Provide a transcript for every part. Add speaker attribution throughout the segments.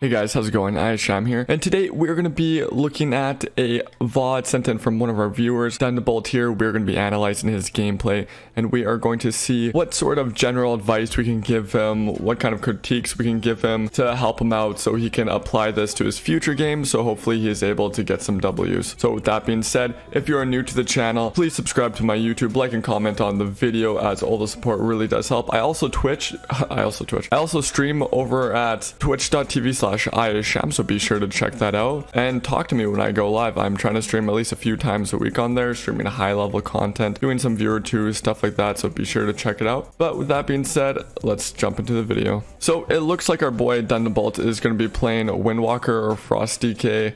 Speaker 1: Hey guys, how's it going? Sham here, and today we're going to be looking at a VOD sent in from one of our viewers. Thunderbolt here, we're going to be analyzing his gameplay, and we are going to see what sort of general advice we can give him, what kind of critiques we can give him to help him out so he can apply this to his future games, so hopefully he is able to get some W's. So with that being said, if you are new to the channel, please subscribe to my YouTube, like and comment on the video as all the support really does help. I also Twitch, I also Twitch, I also stream over at twitch.tv slash so be sure to check that out. And talk to me when I go live. I'm trying to stream at least a few times a week on there, streaming high level content, doing some viewer tours, stuff like that, so be sure to check it out. But with that being said, let's jump into the video. So it looks like our boy Thunderbolt is going to be playing Windwalker or Frost DK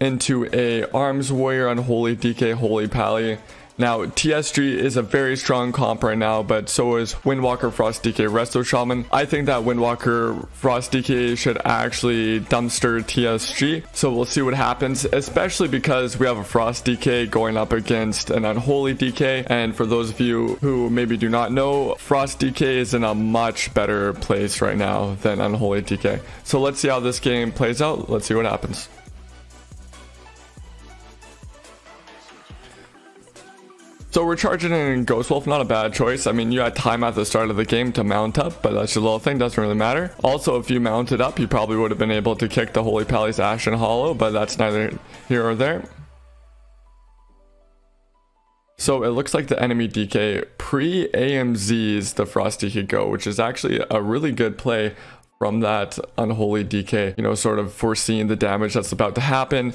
Speaker 1: into a Arms Warrior Unholy DK Holy Pally. Now, TSG is a very strong comp right now, but so is Windwalker Frost DK Resto Shaman. I think that Windwalker Frost DK should actually dumpster TSG, so we'll see what happens, especially because we have a Frost DK going up against an Unholy DK, and for those of you who maybe do not know, Frost DK is in a much better place right now than Unholy DK. So let's see how this game plays out. Let's see what happens. So we're charging in Ghost Wolf, not a bad choice. I mean, you had time at the start of the game to mount up, but that's your little thing, doesn't really matter. Also, if you mounted up, you probably would have been able to kick the Holy Pally's Ashen Hallow, but that's neither here or there. So it looks like the enemy DK pre-AMZs the Frosty DK Go, which is actually a really good play from that Unholy DK, you know, sort of foreseeing the damage that's about to happen,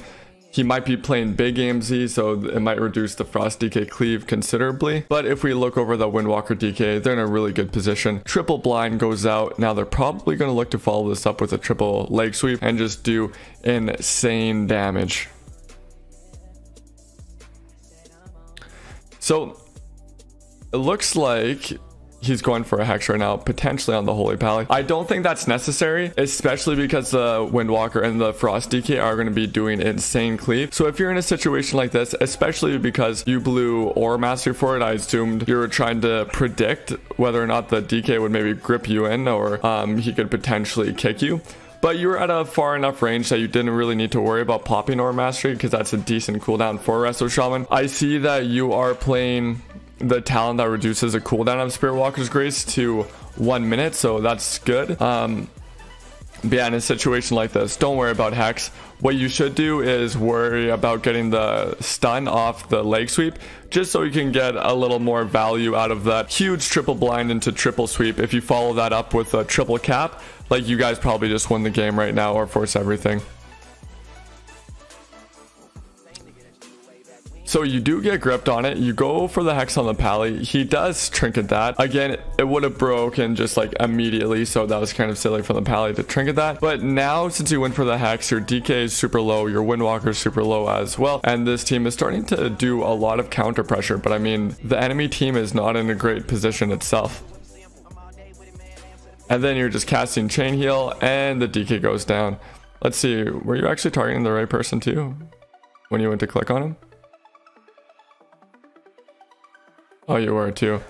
Speaker 1: he might be playing big AMZ, so it might reduce the Frost DK cleave considerably. But if we look over the Windwalker DK, they're in a really good position. Triple blind goes out. Now they're probably going to look to follow this up with a triple leg sweep and just do insane damage. So it looks like he's going for a hex right now, potentially on the Holy Pally. I don't think that's necessary, especially because the Windwalker and the Frost DK are going to be doing insane cleave. So if you're in a situation like this, especially because you blew Aura Mastery for it, I assumed you were trying to predict whether or not the DK would maybe grip you in or um, he could potentially kick you but you were at a far enough range that you didn't really need to worry about popping Aura Mastery because that's a decent cooldown for Resto Shaman. I see that you are playing the talent that reduces the cooldown of Spirit Walker's Grace to one minute, so that's good. Um, but yeah, in a situation like this, don't worry about Hex. What you should do is worry about getting the stun off the leg sweep, just so you can get a little more value out of that huge triple blind into triple sweep. If you follow that up with a triple cap, like you guys probably just win the game right now or force everything. So you do get gripped on it. You go for the Hex on the Pally. He does trinket that. Again, it would have broken just like immediately. So that was kind of silly for the Pally to trinket that. But now since you went for the Hex, your DK is super low. Your Windwalker is super low as well. And this team is starting to do a lot of counter pressure. But I mean, the enemy team is not in a great position itself. And then you're just casting Chain Heal and the DK goes down. Let's see, were you actually targeting the right person too? When you went to click on him? Oh, you were too.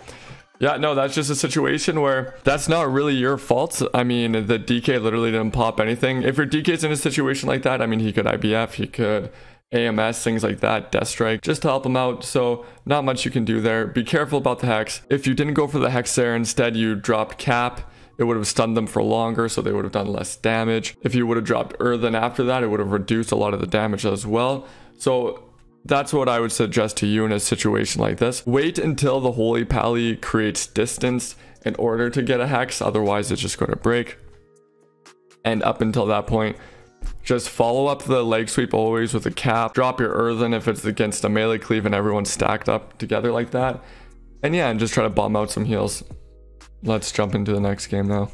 Speaker 1: Yeah, no, that's just a situation where that's not really your fault. I mean, the DK literally didn't pop anything. If your DK's in a situation like that, I mean, he could IBF, he could AMS, things like that, Death Strike, just to help him out. So not much you can do there. Be careful about the Hex. If you didn't go for the Hex there, instead you dropped Cap, it would have stunned them for longer, so they would have done less damage. If you would have dropped Earthen after that, it would have reduced a lot of the damage as well. So that's what I would suggest to you in a situation like this. Wait until the Holy Pally creates distance in order to get a Hex, otherwise it's just going to break. And up until that point, just follow up the leg sweep always with a cap. Drop your earthen if it's against a melee cleave and everyone's stacked up together like that. And yeah, and just try to bomb out some heals. Let's jump into the next game now.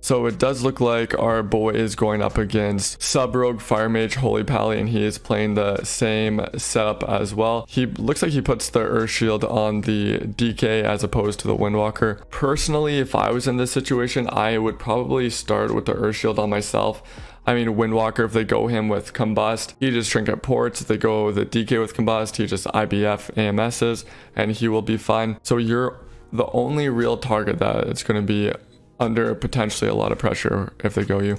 Speaker 1: So it does look like our boy is going up against Sub Rogue Fire Mage Holy Pally and he is playing the same setup as well. He looks like he puts the Earth Shield on the DK as opposed to the Windwalker. Personally, if I was in this situation, I would probably start with the Earth Shield on myself. I mean, Windwalker, if they go him with Combust, he just Trinket ports. If they go the DK with Combust, he just IBF AMSs, and he will be fine. So you're the only real target that it's going to be under potentially a lot of pressure if they go you.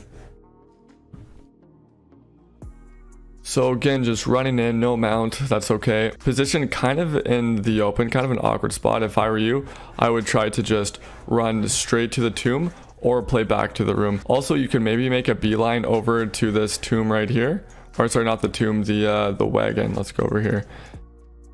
Speaker 1: So again, just running in, no mount, that's okay. Position kind of in the open, kind of an awkward spot. If I were you, I would try to just run straight to the tomb or play back to the room. Also, you can maybe make a beeline over to this tomb right here. Or sorry, not the tomb, the uh, the wagon. Let's go over here.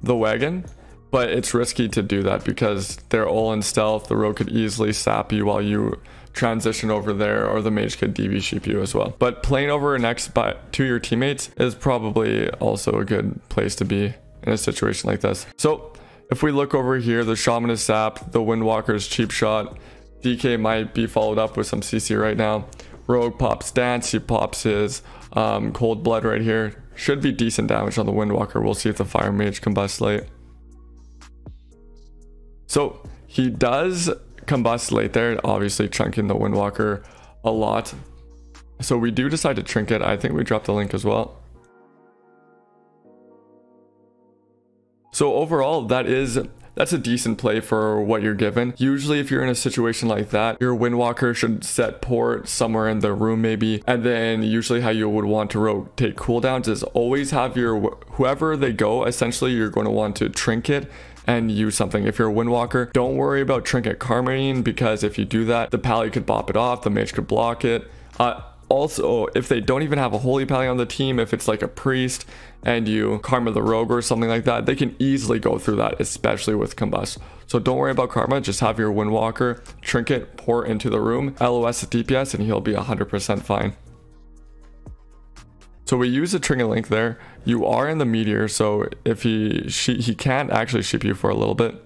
Speaker 1: The wagon. But it's risky to do that because they're all in stealth. The rogue could easily sap you while you transition over there or the mage could DB sheep you as well. But playing over next by, to your teammates is probably also a good place to be in a situation like this. So if we look over here, the shaman is sap, the windwalker's cheap shot, DK might be followed up with some CC right now. Rogue pops dance, he pops his um, cold blood right here. Should be decent damage on the windwalker. We'll see if the fire mage combusts late. So he does combust late there, obviously chunking the Windwalker a lot. So we do decide to trinket. I think we dropped the link as well. So overall, that is that's a decent play for what you're given. Usually if you're in a situation like that, your Windwalker should set port somewhere in the room maybe. And then usually how you would want to rotate cooldowns is always have your, whoever they go, essentially you're going to want to trinket and use something. If you're a Windwalker, don't worry about Trinket Karmaing because if you do that, the Pally could bop it off, the Mage could block it. Uh, also, if they don't even have a Holy Pally on the team, if it's like a Priest and you Karma the Rogue or something like that, they can easily go through that, especially with Combust. So don't worry about Karma, just have your Windwalker, Trinket, pour into the room, LOS the DPS, and he'll be 100% fine. So we use a trinket link there. You are in the meteor, so if he she, he can't actually ship you for a little bit.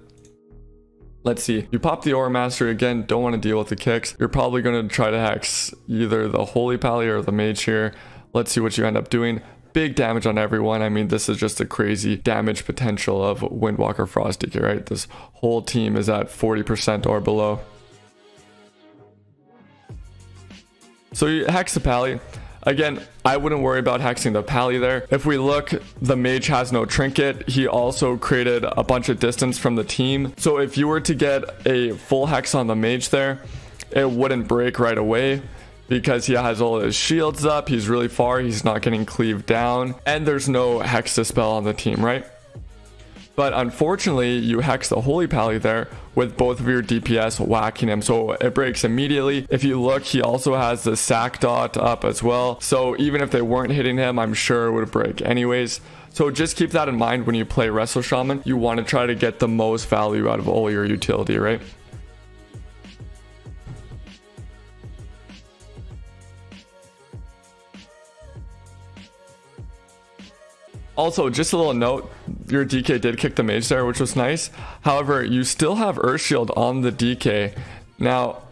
Speaker 1: Let's see. You pop the Aura Master again, don't want to deal with the kicks. You're probably going to try to hex either the Holy Pally or the Mage here. Let's see what you end up doing. Big damage on everyone. I mean, this is just a crazy damage potential of Windwalker Frosty, right? This whole team is at 40% or below. So you hex the Pally. Again, I wouldn't worry about hexing the pally there. If we look, the mage has no trinket. He also created a bunch of distance from the team. So if you were to get a full hex on the mage there, it wouldn't break right away because he has all his shields up. He's really far. He's not getting cleaved down. And there's no hex dispel on the team, right? But unfortunately, you hex the Holy Pally there with both of your DPS whacking him. So it breaks immediately. If you look, he also has the sack dot up as well. So even if they weren't hitting him, I'm sure it would break anyways. So just keep that in mind when you play Resto Shaman. You want to try to get the most value out of all your utility, right? Also, just a little note, your DK did kick the mage there, which was nice. However, you still have Earth Shield on the DK. Now,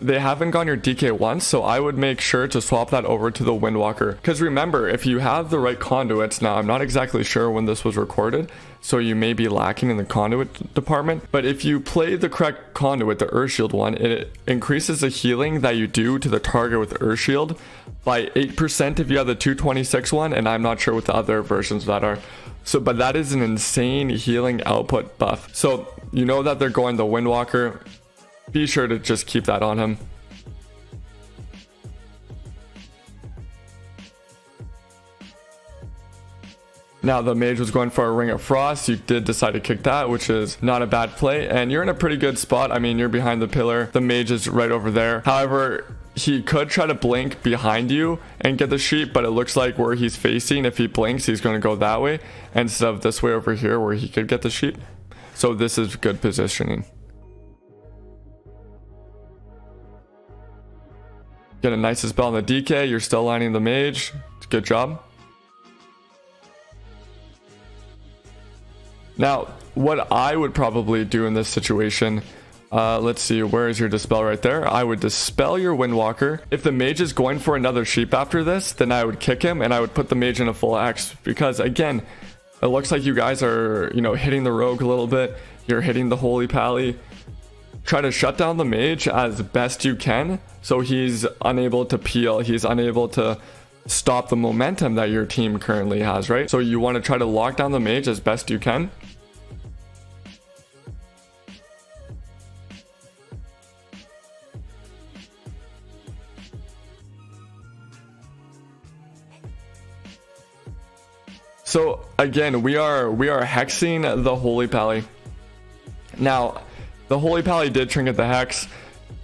Speaker 1: they haven't gone your DK once, so I would make sure to swap that over to the Windwalker. Because remember, if you have the right conduits, now I'm not exactly sure when this was recorded, so you may be lacking in the conduit department, but if you play the correct conduit, the Earth Shield one, it increases the healing that you do to the target with Earth Shield by 8% if you have the 226 one, and I'm not sure what the other versions that are. So, but that is an insane healing output buff. So, you know that they're going the Windwalker, be sure to just keep that on him. Now the mage was going for a ring of frost. You did decide to kick that, which is not a bad play. And you're in a pretty good spot. I mean, you're behind the pillar. The mage is right over there. However, he could try to blink behind you and get the sheep, but it looks like where he's facing, if he blinks, he's going to go that way instead of this way over here where he could get the sheep. So this is good positioning. Get a nice spell on the DK. You're still lining the mage. Good job. Now, what I would probably do in this situation, uh, let's see, where is your dispel right there? I would dispel your Windwalker. If the mage is going for another sheep after this, then I would kick him and I would put the mage in a full X because again, it looks like you guys are, you know, hitting the rogue a little bit. You're hitting the holy pally try to shut down the mage as best you can so he's unable to peel he's unable to stop the momentum that your team currently has right so you want to try to lock down the mage as best you can So again, we are we are hexing the Holy Pally. Now, the Holy Pally did trinket the hex,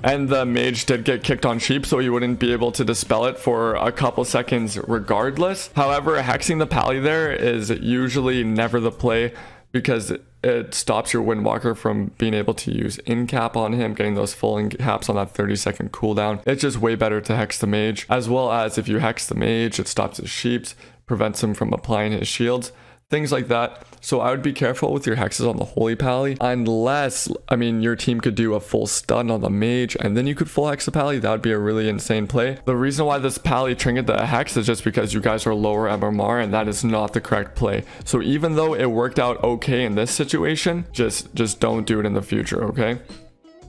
Speaker 1: and the mage did get kicked on sheep, so he wouldn't be able to dispel it for a couple seconds regardless. However, hexing the Pally there is usually never the play because it stops your Windwalker from being able to use in cap on him, getting those full caps on that 30 second cooldown. It's just way better to hex the mage, as well as if you hex the mage, it stops his sheeps, prevents him from applying his shields, things like that. So I would be careful with your hexes on the Holy Pally, unless, I mean, your team could do a full stun on the mage, and then you could full hex the Pally. That would be a really insane play. The reason why this Pally trinket the hex is just because you guys are lower MMR, and that is not the correct play. So even though it worked out okay in this situation, just, just don't do it in the future, okay?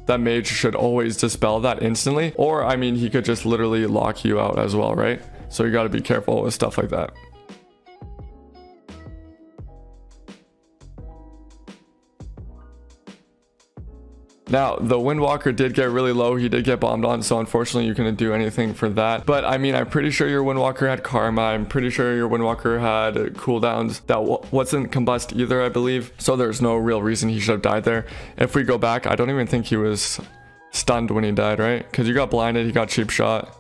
Speaker 1: that mage should always dispel that instantly. Or, I mean, he could just literally lock you out as well, right? So you gotta be careful with stuff like that. Now, the Windwalker did get really low. He did get bombed on, so unfortunately you couldn't do anything for that. But I mean, I'm pretty sure your Windwalker had Karma. I'm pretty sure your Windwalker had cooldowns that wasn't combust either, I believe. So there's no real reason he should have died there. If we go back, I don't even think he was stunned when he died, right? Because you got blinded, he got cheap shot.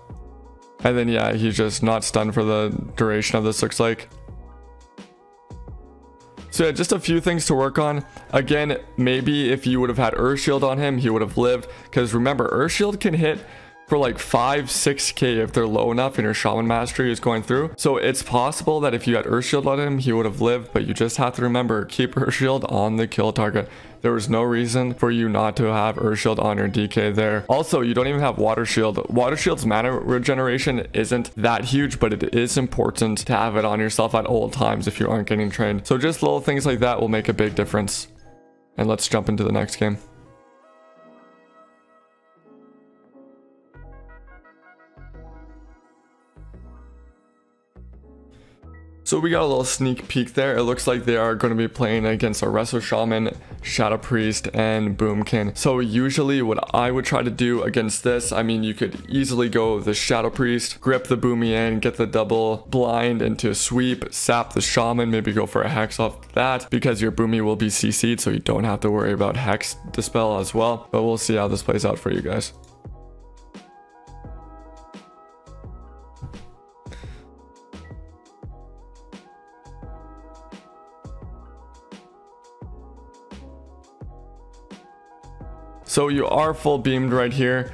Speaker 1: And then, yeah, he's just not stunned for the duration of this, looks like. So yeah, just a few things to work on. Again, maybe if you would have had Earth Shield on him, he would have lived. Because remember, Earth Shield can hit for like 5 6k if they're low enough and your shaman mastery is going through so it's possible that if you had earth shield on him he would have lived but you just have to remember keep earth shield on the kill target there was no reason for you not to have Earth Shield on your DK there. Also, you don't even have Water Shield. Water Shield's mana regeneration isn't that huge, but it is important to have it on yourself at all times if you aren't getting trained. So just little things like that will make a big difference. And let's jump into the next game. So we got a little sneak peek there. It looks like they are going to be playing against a Resto Shaman, Shadow Priest, and Boomkin. So usually what I would try to do against this, I mean, you could easily go the Shadow Priest, grip the Boomy in, get the double blind into a sweep, sap the Shaman, maybe go for a Hex off that because your Boomy will be CC'd so you don't have to worry about Hex Dispel as well. But we'll see how this plays out for you guys. So you are full beamed right here.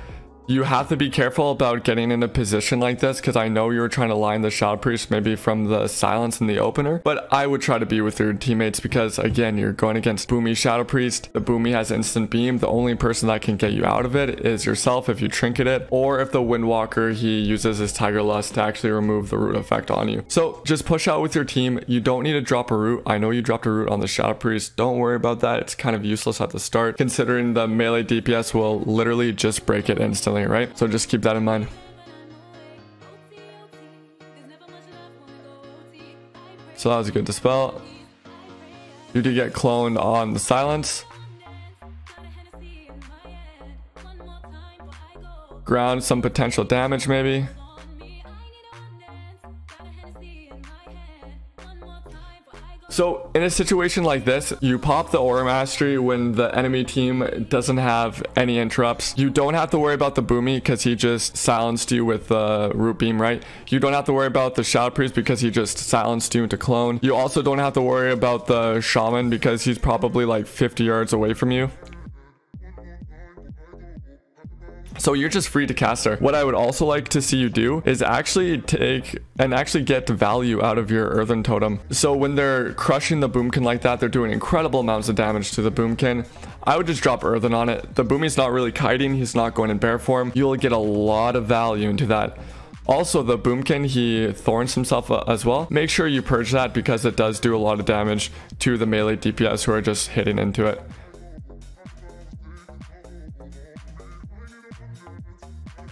Speaker 1: You have to be careful about getting in a position like this because I know you're trying to line the Shadow Priest maybe from the silence in the opener, but I would try to be with your teammates because again, you're going against Boomy Shadow Priest. The Boomy has instant beam. The only person that can get you out of it is yourself if you trinket it, or if the Windwalker, he uses his Tiger Lust to actually remove the root effect on you. So just push out with your team. You don't need to drop a root. I know you dropped a root on the Shadow Priest. Don't worry about that. It's kind of useless at the start considering the melee DPS will literally just break it instantly right? So just keep that in mind. So that was a good dispel. You did get cloned on the silence. Ground some potential damage maybe. So in a situation like this, you pop the Aura Mastery when the enemy team doesn't have any interrupts. You don't have to worry about the Boomy because he just silenced you with the Root Beam, right? You don't have to worry about the Shadow Priest because he just silenced you into clone. You also don't have to worry about the Shaman because he's probably like 50 yards away from you. So you're just free to cast her. What I would also like to see you do is actually take and actually get value out of your earthen totem. So when they're crushing the boomkin like that, they're doing incredible amounts of damage to the boomkin. I would just drop earthen on it. The boomy's not really kiting. He's not going in bear form. You'll get a lot of value into that. Also, the Boomkin, he thorns himself uh, as well. Make sure you purge that because it does do a lot of damage to the melee DPS who are just hitting into it.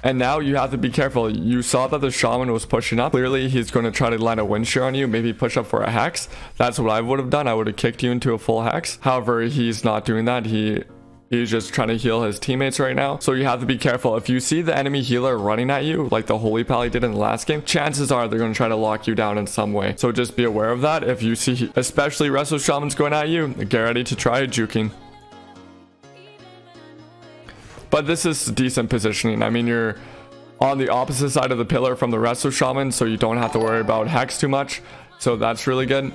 Speaker 1: And now you have to be careful. You saw that the shaman was pushing up. Clearly, he's going to try to land a wind shear on you, maybe push up for a hex. That's what I would have done. I would have kicked you into a full hex. However, he's not doing that. He He's just trying to heal his teammates right now. So you have to be careful. If you see the enemy healer running at you, like the Holy Pally did in the last game, chances are they're going to try to lock you down in some way. So just be aware of that. If you see, especially Resto Shamans going at you, get ready to try juking. But this is decent positioning. I mean, you're on the opposite side of the pillar from the Resto Shaman, so you don't have to worry about Hex too much. So that's really good.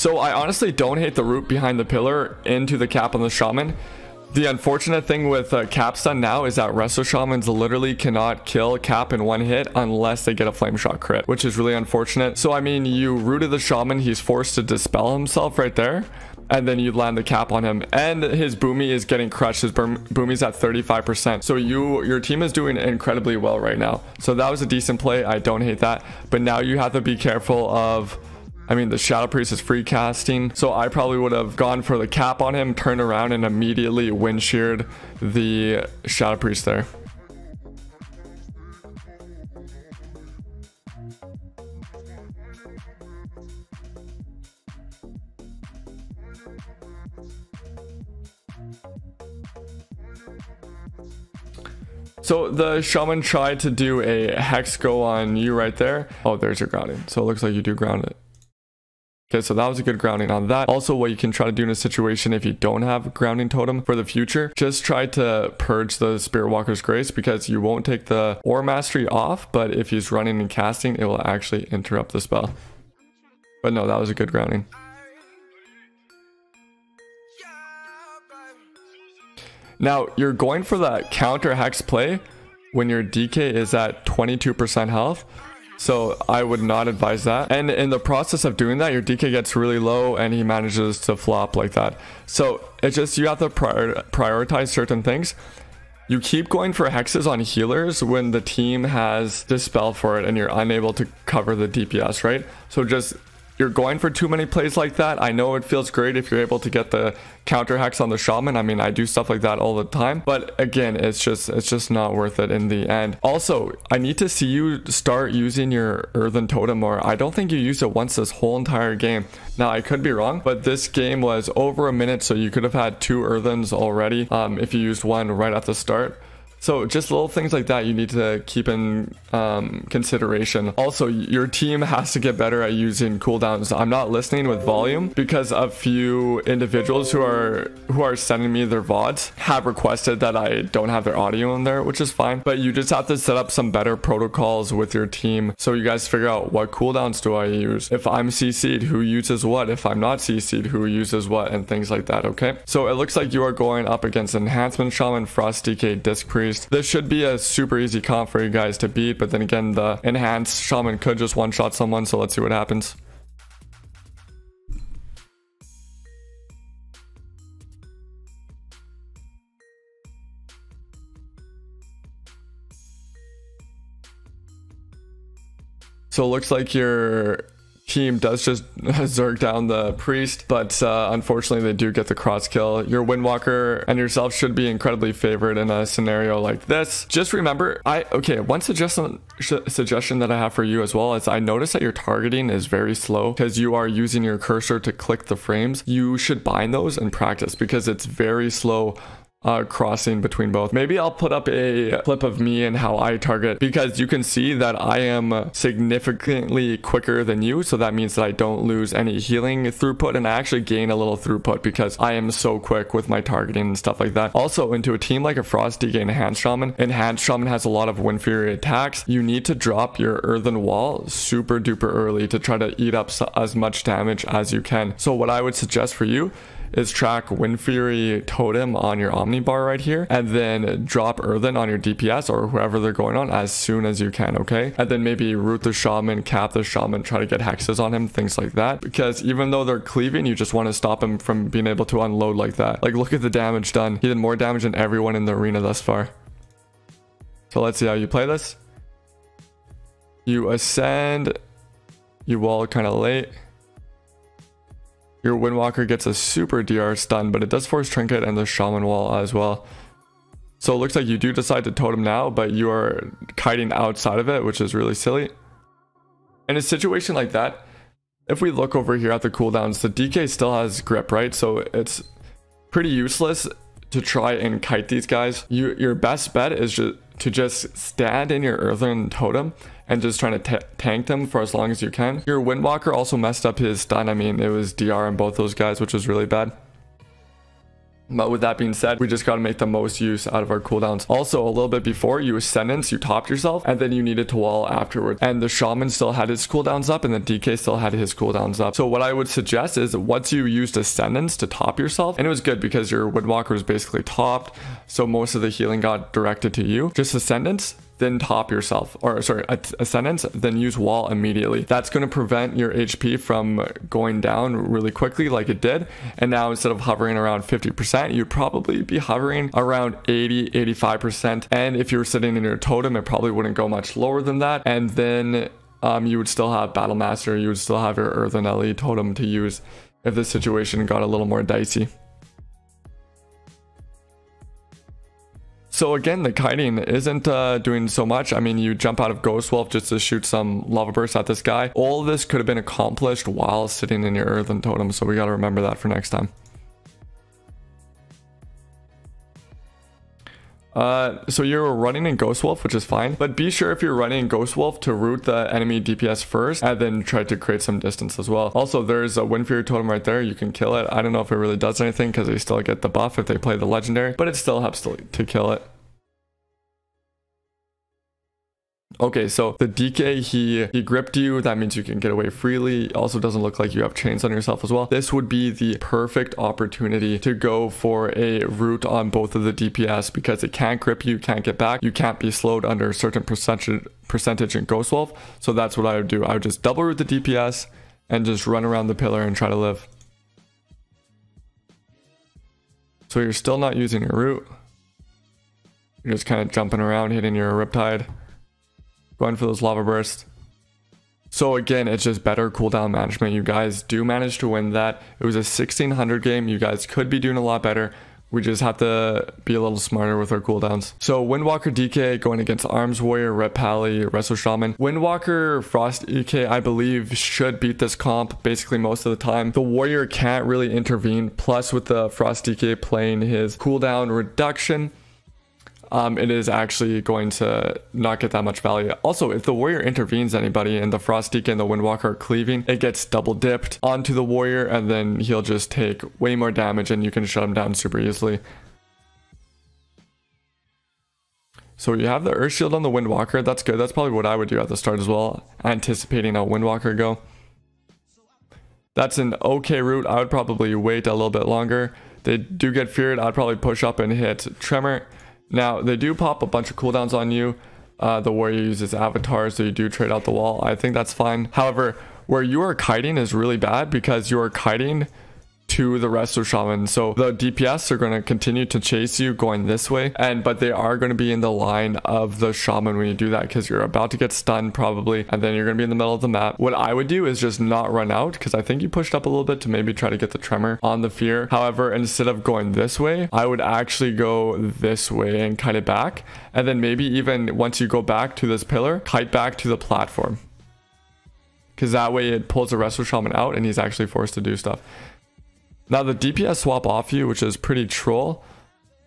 Speaker 1: So I honestly don't hate the route behind the pillar into the cap on the shaman. The unfortunate thing with uh, Capstun now is that Resto Shamans literally cannot kill Cap in one hit unless they get a Flame Shock crit, which is really unfortunate. So I mean, you rooted the Shaman, he's forced to dispel himself right there and then you land the cap on him and his boomy is getting crushed his boomy's at 35 percent so you your team is doing incredibly well right now so that was a decent play i don't hate that but now you have to be careful of I mean, the Shadow Priest is free casting, so I probably would have gone for the cap on him, turned around, and immediately wind sheared the Shadow Priest there. So the shaman tried to do a hex go on you right there. Oh, there's your grounding. So it looks like you do ground. Okay, so that was a good grounding on that. Also, what you can try to do in a situation if you don't have grounding totem for the future, just try to purge the Spirit Walker's Grace because you won't take the Aura Mastery off, but if he's running and casting, it will actually interrupt the spell. But no, that was a good grounding. Now, you're going for that counter hex play when your DK is at 22% health. So I would not advise that. And in the process of doing that, your DK gets really low and he manages to flop like that. So it's just, you have to prior prioritize certain things. You keep going for hexes on healers when the team has dispel for it and you're unable to cover the DPS, right? So just you're going for too many plays like that. I know it feels great if you're able to get the counter hex on the shaman. I mean, I do stuff like that all the time, but again, it's just it's just not worth it in the end. Also, I need to see you start using your earthen totem more. I don't think you used it once this whole entire game. Now, I could be wrong, but this game was over a minute, so you could have had two earthens already um, if you used one right at the start. So just little things like that you need to keep in um, consideration. Also, your team has to get better at using cooldowns. I'm not listening with volume because a few individuals who are who are sending me their VODs have requested that I don't have their audio in there, which is fine. But you just have to set up some better protocols with your team so you guys figure out what cooldowns do I use. If I'm CC'd, who uses what? If I'm not CC'd, who uses what? And things like that, okay? So it looks like you are going up against Enhancement Shaman, Frost DK, Disc Priest, this should be a super easy comp for you guys to beat, but then again, the enhanced shaman could just one-shot someone, so let's see what happens. So it looks like you're team does just zerg down the priest, but uh, unfortunately they do get the cross kill. Your Windwalker and yourself should be incredibly favored in a scenario like this. Just remember, I okay, one suggestion suggestion that I have for you as well is I notice that your targeting is very slow because you are using your cursor to click the frames. You should bind those and practice because it's very slow uh, crossing between both. Maybe I'll put up a clip of me and how I target because you can see that I am significantly quicker than you. So that means that I don't lose any healing throughput and I actually gain a little throughput because I am so quick with my targeting and stuff like that. Also into a team like a Frost DK Enhanced Shaman, Enhanced Shaman has a lot of Wind Fury attacks. You need to drop your Earthen Wall super duper early to try to eat up as much damage as you can. So what I would suggest for you is track Wind Fury Totem on your Omni bar right here, and then drop Earthen on your DPS or whoever they're going on as soon as you can, okay? And then maybe root the Shaman, cap the Shaman, try to get hexes on him, things like that. Because even though they're cleaving, you just want to stop him from being able to unload like that. Like, look at the damage done. He did more damage than everyone in the arena thus far. So let's see how you play this. You ascend. You wall kind of late. Your Windwalker gets a super DR stun, but it does force Trinket and the Shaman Wall as well. So it looks like you do decide to totem now, but you are kiting outside of it, which is really silly. In a situation like that, if we look over here at the cooldowns, the DK still has grip, right? So it's pretty useless to try and kite these guys. You, your best bet is just to just stand in your earthen totem and just trying to tank them for as long as you can. Your Windwalker also messed up his stun. I mean, it was DR on both those guys, which was really bad. But with that being said, we just got to make the most use out of our cooldowns. Also, a little bit before, you Ascendance, you topped yourself, and then you needed to wall afterwards. And the Shaman still had his cooldowns up, and the DK still had his cooldowns up. So what I would suggest is once you used Ascendance to top yourself, and it was good because your Windwalker was basically topped, so most of the healing got directed to you. Just Ascendance, then top yourself, or sorry, Ascendance. then use wall immediately. That's going to prevent your HP from going down really quickly like it did. And now instead of hovering around 50%, you'd probably be hovering around 80, 85%. And if you were sitting in your totem, it probably wouldn't go much lower than that. And then um, you would still have Battle Master, you would still have your Earthen Ellie totem to use if the situation got a little more dicey. So again, the kiting isn't uh, doing so much. I mean, you jump out of Ghost Wolf just to shoot some lava bursts at this guy. All this could have been accomplished while sitting in your Earthen Totem, so we got to remember that for next time. Uh, so you're running in Ghost Wolf, which is fine, but be sure if you're running in Ghost Wolf to root the enemy DPS first and then try to create some distance as well. Also, there's a Wind Fury totem right there. You can kill it. I don't know if it really does anything because they still get the buff if they play the legendary, but it still helps to, to kill it. Okay, so the DK, he, he gripped you. That means you can get away freely. Also doesn't look like you have chains on yourself as well. This would be the perfect opportunity to go for a root on both of the DPS because it can't grip you, can't get back. You can't be slowed under a certain percentage, percentage in Ghost Wolf. So that's what I would do. I would just double root the DPS and just run around the pillar and try to live. So you're still not using your root. You're just kind of jumping around, hitting your Riptide. Going for those lava bursts. So again, it's just better cooldown management. You guys do manage to win that. It was a 1600 game. You guys could be doing a lot better. We just have to be a little smarter with our cooldowns. So Windwalker DK going against Arms Warrior, Ret Pally, Resto Shaman. Windwalker Frost DK, I believe, should beat this comp basically most of the time. The Warrior can't really intervene. Plus with the Frost DK playing his cooldown reduction, um, it is actually going to not get that much value. Also, if the warrior intervenes anybody and the Frost DK and the Windwalker are cleaving, it gets double dipped onto the warrior and then he'll just take way more damage and you can shut him down super easily. So you have the Earth Shield on the Windwalker. That's good. That's probably what I would do at the start as well, anticipating a Windwalker go. That's an okay route. I would probably wait a little bit longer. They do get feared. I'd probably push up and hit Tremor. Now, they do pop a bunch of cooldowns on you. Uh, the warrior uses avatars, so you do trade out the wall. I think that's fine. However, where you are kiting is really bad because you are kiting to the Resto Shaman. So the DPS are going to continue to chase you going this way. And but they are going to be in the line of the shaman when you do that because you're about to get stunned probably. And then you're going to be in the middle of the map. What I would do is just not run out because I think you pushed up a little bit to maybe try to get the tremor on the fear. However, instead of going this way, I would actually go this way and kite it back. And then maybe even once you go back to this pillar, kite back to the platform because that way it pulls the Resto Shaman out and he's actually forced to do stuff. Now the DPS swap off you, which is pretty troll.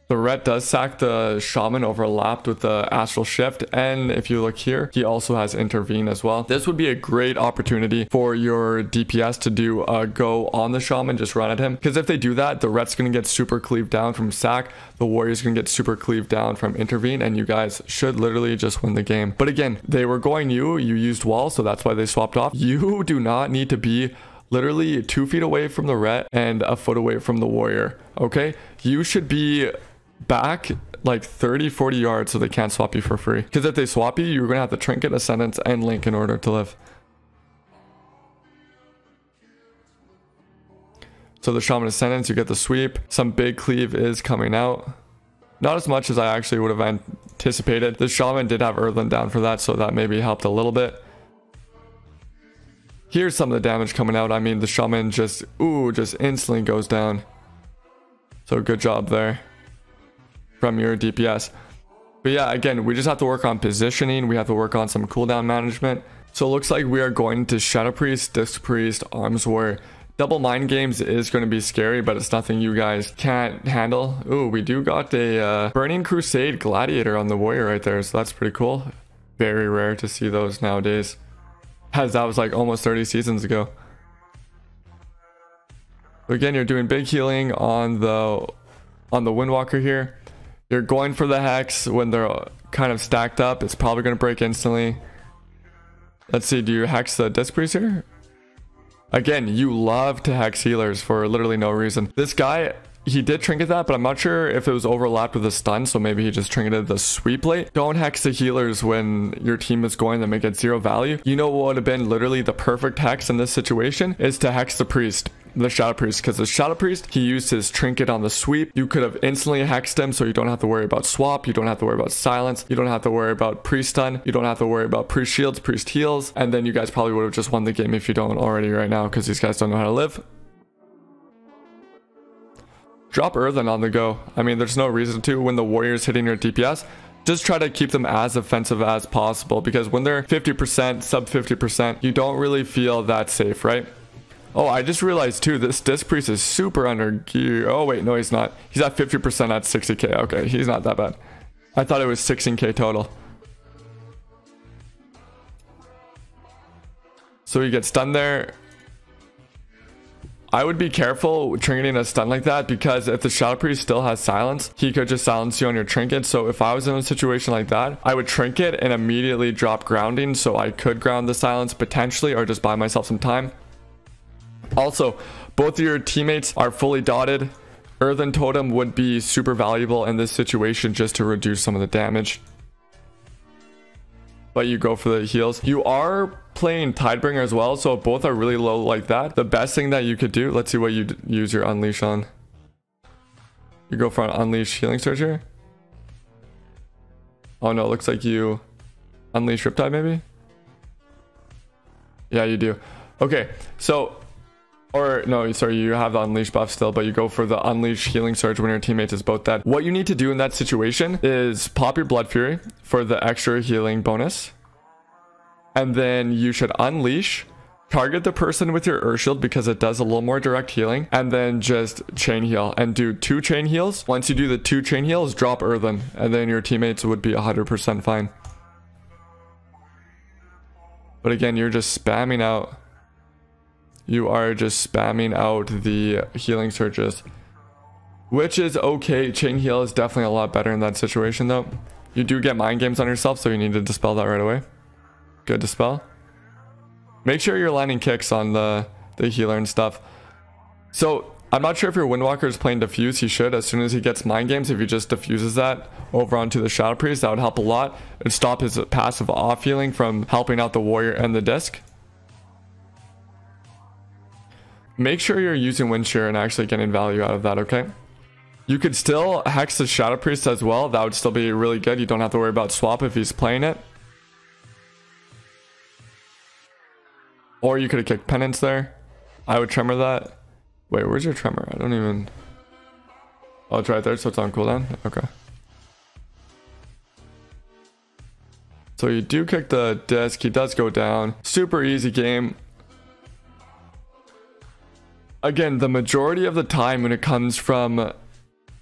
Speaker 1: The ret does sack the shaman overlapped with the astral shift and if you look here he also has intervene as well. This would be a great opportunity for your dps to do a go on the shaman just run at him. Because if they do that the ret's gonna get super cleaved down from sack the warrior's gonna get super cleaved down from intervene and you guys should literally just win the game. But again they were going you you used wall so that's why they swapped off. You do not need to be literally two feet away from the ret and a foot away from the warrior. Okay, you should be back like 30 40 yards so they can't swap you for free. Because if they swap you you're gonna have to trinket ascendance and link in order to live. So the shaman ascendance you get the sweep. Some big cleave is coming out. Not as much as i actually would have anticipated. The shaman did have earthland down for that so that maybe helped a little bit Here's some of the damage coming out. I mean, the shaman just, ooh, just instantly goes down. So good job there from your DPS. But yeah, again, we just have to work on positioning. We have to work on some cooldown management. So it looks like we are going to Shadow Priest, Disc Priest, Arms War. Double Mind Games is going to be scary, but it's nothing you guys can't handle. Ooh, we do got a uh, Burning Crusade Gladiator on the Warrior right there, so that's pretty cool. Very rare to see those nowadays. As that was like almost 30 seasons ago. Again, you're doing big healing on the on the Windwalker here. You're going for the Hex when they're kind of stacked up. It's probably going to break instantly. Let's see, do you hex the Disc Priest here? Again, you love to hex healers for literally no reason. This guy, he did trinket that, but I'm not sure if it was overlapped with a stun, so maybe he just trinketed the sweep plate. Don't hex the healers when your team is going to make it zero value. You know what would have been literally the perfect hex in this situation is to hex the priest the Shadow Priest because the Shadow Priest, he used his trinket on the sweep. You could have instantly hexed him so you don't have to worry about swap. You don't have to worry about silence. You don't have to worry about priest stun. You don't have to worry about priest shields, priest heals. And then you guys probably would have just won the game if you don't already right now because these guys don't know how to live. Drop Earthen on the go. I mean, there's no reason to when the warrior's hitting your DPS just try to keep them as offensive as possible because when they're 50%, sub 50%, you don't really feel that safe, right? Oh, I just realized too, this Disc Priest is super under gear. Oh, wait, no, he's not. He's at 50% at 60k. Okay, he's not that bad. I thought it was 16k total. So he gets stunned there. I would be careful trinketting a stun like that because if the Shadow Priest still has silence, he could just silence you on your trinket. So if I was in a situation like that, I would trinket and immediately drop grounding so I could ground the silence potentially or just buy myself some time. Also, both of your teammates are fully dotted. Earthen Totem would be super valuable in this situation just to reduce some of the damage. But you go for the heals. You are playing Tidebringer as well, so both are really low like that. The best thing that you could do, let's see what you use your Unleash on. You go for an Unleash Healing Surge here. Oh no, looks like you Unleash Riptide maybe? Yeah, you do. Okay, so or no, sorry, you have the unleash buff still, but you go for the unleash healing surge when your teammate is both dead. What you need to do in that situation is pop your blood fury for the extra healing bonus. And then you should unleash, target the person with your Earth Shield because it does a little more direct healing, and then just chain heal and do two chain heals. Once you do the two chain heals, drop Earthen, and then your teammates would be 100% fine. But again, you're just spamming out you are just spamming out the healing surges. Which is okay. Chain heal is definitely a lot better in that situation though. You do get mind games on yourself, so you need to dispel that right away. Good dispel. Make sure you're landing kicks on the, the healer and stuff. So, I'm not sure if your Windwalker is playing Diffuse. He should. As soon as he gets Mind Games, if he just diffuses that over onto the Shadow Priest, that would help a lot. and stop his passive off healing from helping out the Warrior and the Disc. Make sure you're using wind shear and actually getting value out of that, okay? You could still hex the Shadow Priest as well. That would still be really good. You don't have to worry about swap if he's playing it. Or you could have kicked Penance there. I would tremor that. Wait, where's your tremor? I don't even... Oh, it's right there, so it's on cooldown? Okay. So you do kick the disc. He does go down. Super easy game again, the majority of the time when it comes from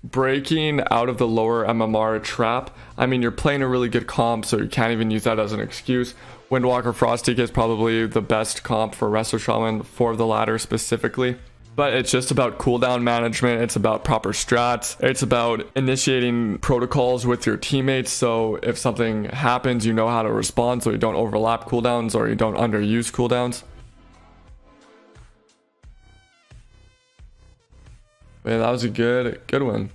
Speaker 1: breaking out of the lower MMR trap, I mean, you're playing a really good comp, so you can't even use that as an excuse. Windwalker Frosty is probably the best comp for Resto Shaman for the ladder specifically. But it's just about cooldown management, it's about proper strats, it's about initiating protocols with your teammates so if something happens, you know how to respond so you don't overlap cooldowns or you don't underuse cooldowns. Man, that was a good, good one.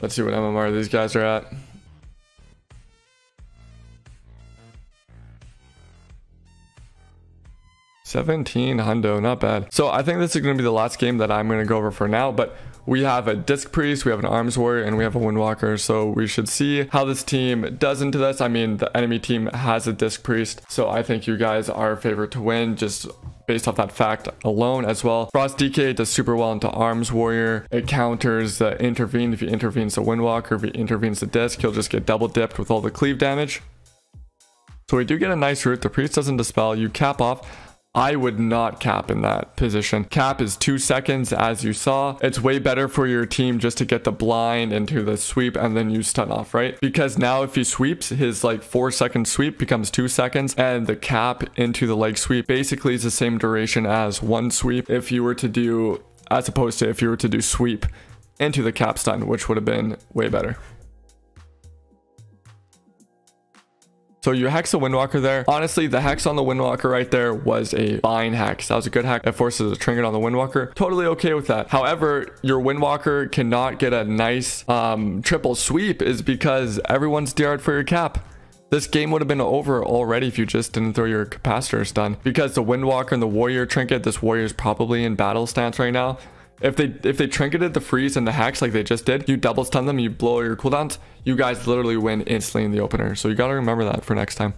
Speaker 1: Let's see what MMR these guys are at. Seventeen hundo, not bad. So I think this is going to be the last game that I'm going to go over for now. But we have a Disc Priest, we have an Arms Warrior, and we have a Windwalker. So we should see how this team does into this. I mean, the enemy team has a Disc Priest, so I think you guys are favored to win just based off that fact alone as well. Frost DK does super well into Arms Warrior. It counters the Intervene. If he intervenes the Windwalker, if he intervenes the Disc, he'll just get double dipped with all the cleave damage. So we do get a nice root. The Priest doesn't dispel. You cap off. I would not cap in that position. Cap is two seconds as you saw. It's way better for your team just to get the blind into the sweep and then you stun off, right? Because now if he sweeps, his like four second sweep becomes two seconds and the cap into the leg sweep basically is the same duration as one sweep if you were to do, as opposed to if you were to do sweep into the cap stun, which would have been way better. So you hex the Windwalker there. Honestly, the hex on the Windwalker right there was a fine hex. That was a good hex. It forces a trinket on the Windwalker. Totally okay with that. However, your Windwalker cannot get a nice um, triple sweep is because everyone's DR'd for your cap. This game would have been over already if you just didn't throw your capacitor stun. Because the Windwalker and the Warrior trinket, this Warrior is probably in battle stance right now. If they if they trinketed the freeze and the hex like they just did, you double stun them, you blow your cooldowns, you guys literally win instantly in the opener. So you gotta remember that for next time.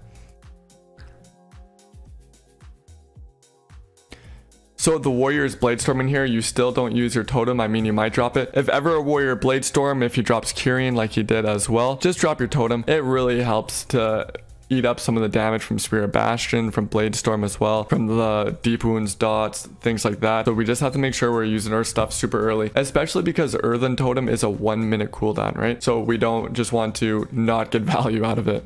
Speaker 1: So the Warrior's Bladestorm in here, you still don't use your totem. I mean, you might drop it. If ever a Warrior Bladestorm, if he drops Kyrian like he did as well, just drop your totem. It really helps to eat up some of the damage from Spear of Bastion, from Blade Storm as well, from the Deep Wounds dots, things like that. So we just have to make sure we're using our stuff super early, especially because Earthen Totem is a one minute cooldown, right? So we don't just want to not get value out of it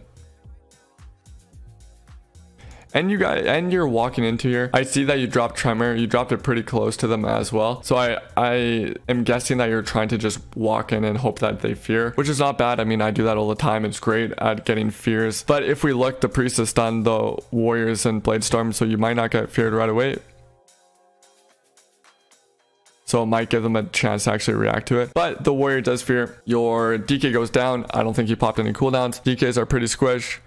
Speaker 1: and you guys and you're walking into here i see that you dropped tremor you dropped it pretty close to them as well so i i am guessing that you're trying to just walk in and hope that they fear which is not bad i mean i do that all the time it's great at getting fears but if we look the priest has done the warriors and blade storm so you might not get feared right away so it might give them a chance to actually react to it. But the warrior does fear. Your DK goes down. I don't think he popped any cooldowns. DKs are pretty squish.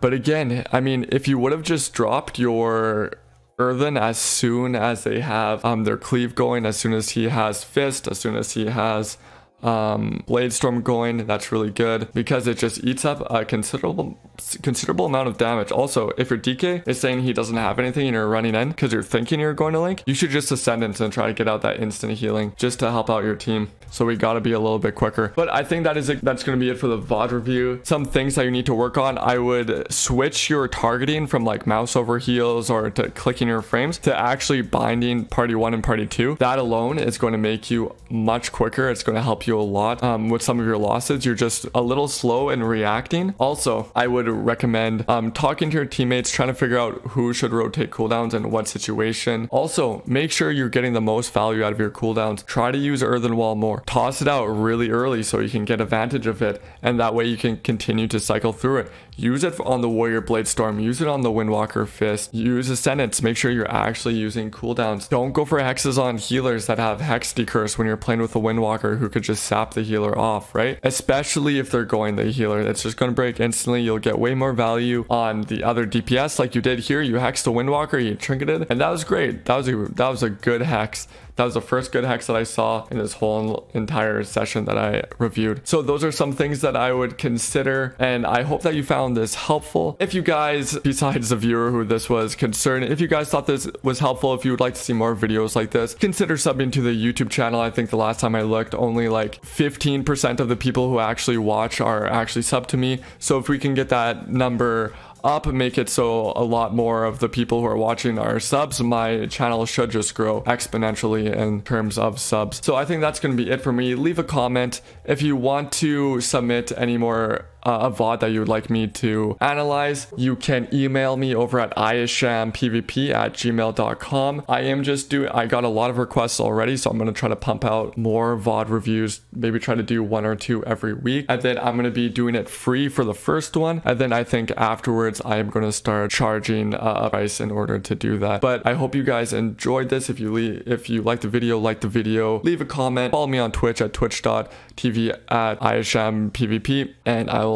Speaker 1: But again, I mean, if you would have just dropped your Earthen as soon as they have um, their cleave going, as soon as he has fist, as soon as he has um, Blade Storm going, that's really good because it just eats up a considerable considerable amount of damage. Also, if your DK is saying he doesn't have anything and you're running in because you're thinking you're going to link, you should just Ascendance and try to get out that instant healing just to help out your team. So we got to be a little bit quicker. But I think that is a, that's going to be it for the VOD review. Some things that you need to work on. I would switch your targeting from like mouse over heals or to clicking your frames to actually binding party one and party two. That alone is going to make you much quicker. It's going to help a lot um, with some of your losses. You're just a little slow in reacting. Also, I would recommend um, talking to your teammates, trying to figure out who should rotate cooldowns and what situation. Also, make sure you're getting the most value out of your cooldowns. Try to use Earthen Wall more. Toss it out really early so you can get advantage of it, and that way you can continue to cycle through it. Use it on the Warrior Blade Storm, use it on the Windwalker Fist, use Ascendance, make sure you're actually using cooldowns. Don't go for hexes on healers that have Hex Decurse when you're playing with a Windwalker who could just sap the healer off, right? Especially if they're going the healer. It's just going to break instantly. You'll get way more value on the other DPS like you did here. You hexed the Windwalker, you trinketed, and that was great. That was a, that was a good hex. That was the first good hex that I saw in this whole entire session that I reviewed. So those are some things that I would consider and I hope that you found this helpful. If you guys, besides the viewer who this was concerned, if you guys thought this was helpful, if you would like to see more videos like this, consider subbing to the YouTube channel. I think the last time I looked, only like 15% of the people who actually watch are actually sub to me. So if we can get that number up make it so a lot more of the people who are watching are subs, my channel should just grow exponentially in terms of subs. So I think that's going to be it for me. Leave a comment if you want to submit any more uh, a VOD that you would like me to analyze, you can email me over at iisshampvp at gmail.com. I am just doing, I got a lot of requests already, so I'm going to try to pump out more VOD reviews, maybe try to do one or two every week. And then I'm going to be doing it free for the first one. And then I think afterwards, I am going to start charging uh, a price in order to do that. But I hope you guys enjoyed this. If you leave, if you like the video, like the video, leave a comment, follow me on Twitch at twitch.tv at iisshampvp, and I will